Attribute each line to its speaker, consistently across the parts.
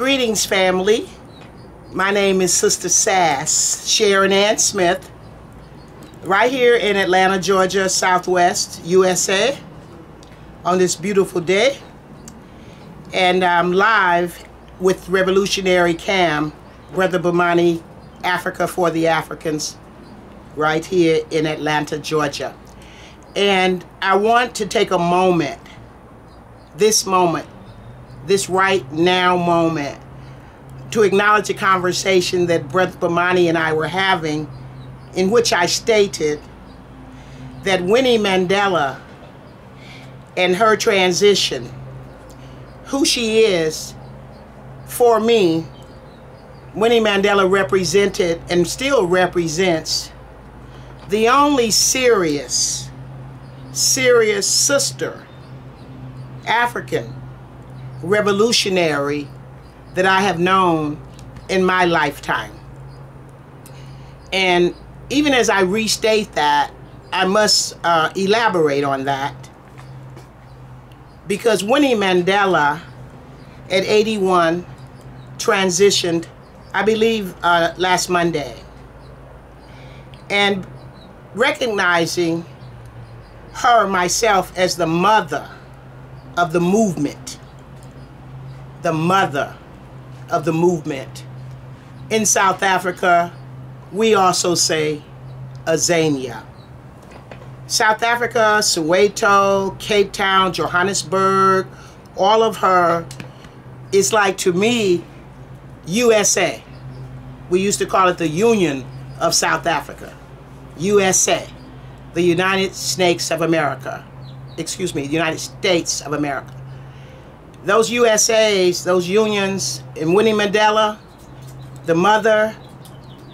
Speaker 1: Greetings, family. My name is Sister SAS, Sharon Ann Smith, right here in Atlanta, Georgia, Southwest, USA, on this beautiful day. And I'm live with Revolutionary Cam, Brother Bomani, Africa for the Africans, right here in Atlanta, Georgia. And I want to take a moment, this moment, this right now moment, to acknowledge a conversation that Brother Bomani and I were having, in which I stated that Winnie Mandela and her transition, who she is, for me, Winnie Mandela represented and still represents the only serious serious sister, African, revolutionary that I have known in my lifetime. And even as I restate that, I must uh, elaborate on that because Winnie Mandela at 81 transitioned, I believe, uh, last Monday. And recognizing her, myself, as the mother of the movement. The mother of the movement. In South Africa, we also say Azania. South Africa, Soweto, Cape Town, Johannesburg, all of her is like to me USA. We used to call it the Union of South Africa. USA the United Snakes of America. Excuse me, the United States of America. Those USAs, those unions, and Winnie Mandela, the mother,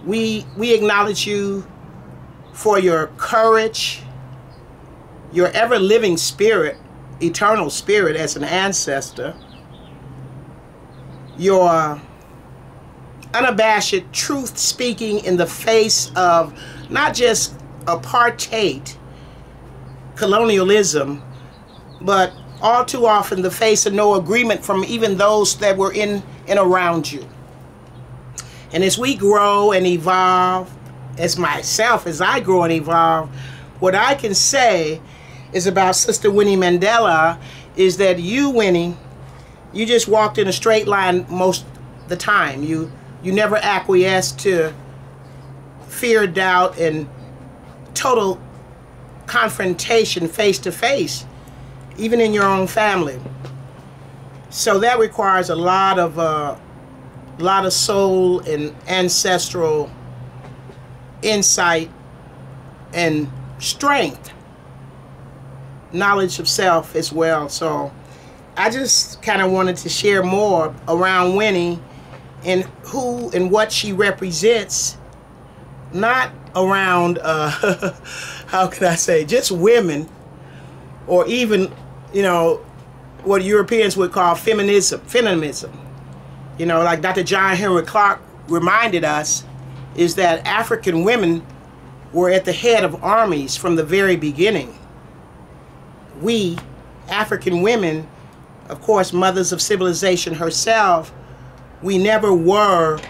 Speaker 1: we, we acknowledge you for your courage, your ever-living spirit, eternal spirit as an ancestor, your unabashed truth speaking in the face of not just apartheid, colonialism, but all too often the face of no agreement from even those that were in and around you. And as we grow and evolve, as myself, as I grow and evolve, what I can say is about Sister Winnie Mandela is that you, Winnie, you just walked in a straight line most the time. You you never acquiesced to fear, doubt, and total confrontation face to face, even in your own family. So that requires a lot of uh, lot of soul and ancestral insight and strength, knowledge of self as well. So I just kind of wanted to share more around Winnie and who and what she represents, not around, uh, how can I say, just women, or even, you know, what Europeans would call feminism, feminism. You know, like Dr. John Henrik Clarke reminded us, is that African women were at the head of armies from the very beginning. We, African women, of course, mothers of civilization herself, we never were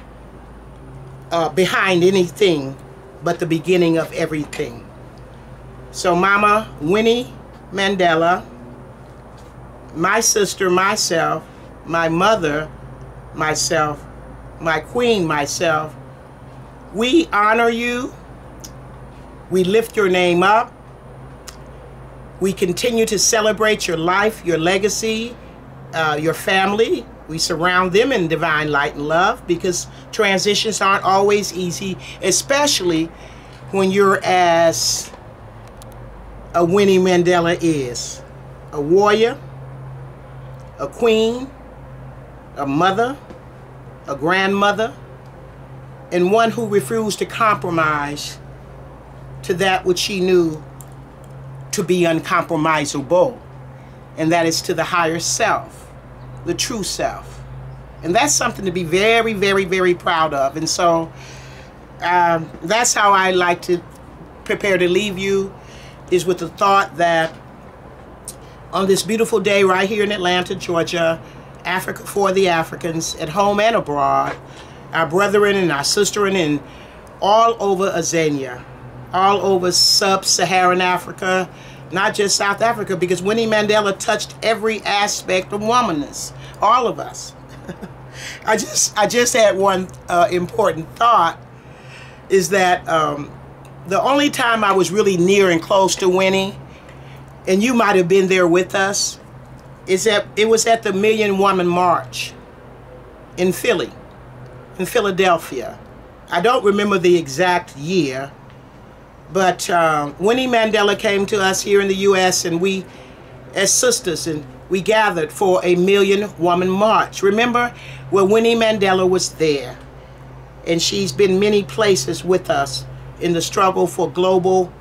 Speaker 1: uh, behind anything but the beginning of everything. So Mama Winnie Mandela, my sister, myself, my mother, myself, my queen, myself, we honor you. We lift your name up. We continue to celebrate your life, your legacy, uh, your family, we surround them in divine light and love because transitions aren't always easy, especially when you're as a Winnie Mandela is. A warrior, a queen, a mother, a grandmother, and one who refused to compromise to that which she knew to be uncompromisable, and that is to the higher self the true self. And that's something to be very, very, very proud of. And so um, that's how I like to prepare to leave you is with the thought that on this beautiful day right here in Atlanta, Georgia, Africa for the Africans at home and abroad, our brethren and our sisterin and all over Azania, all over sub-Saharan Africa, not just South Africa, because Winnie Mandela touched every aspect of womanness, all of us. I just I just had one uh, important thought is that um, the only time I was really near and close to Winnie, and you might have been there with us, is that it was at the Million Woman March in Philly, in Philadelphia. I don't remember the exact year, but uh, Winnie Mandela came to us here in the U.S. and we, as sisters, and we gathered for a Million Woman March. Remember where Winnie Mandela was there, and she's been many places with us in the struggle for global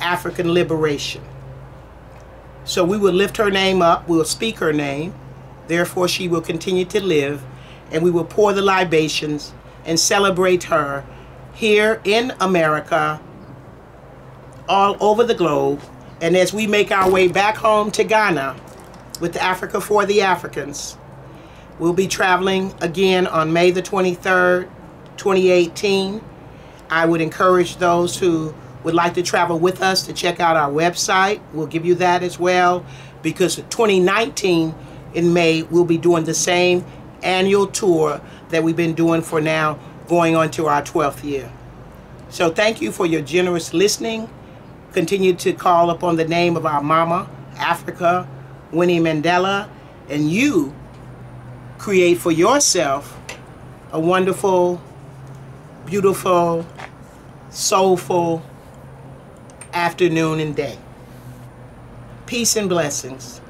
Speaker 1: African liberation. So we will lift her name up, we will speak her name, therefore she will continue to live, and we will pour the libations and celebrate her here in America, all over the globe, and as we make our way back home to Ghana with Africa for the Africans, we'll be traveling again on May the 23rd, 2018. I would encourage those who would like to travel with us to check out our website. We'll give you that as well because 2019 in May we'll be doing the same annual tour that we've been doing for now going on to our 12th year. So thank you for your generous listening. Continue to call upon the name of our mama, Africa, Winnie Mandela, and you create for yourself a wonderful, beautiful, soulful, afternoon and day. Peace and blessings.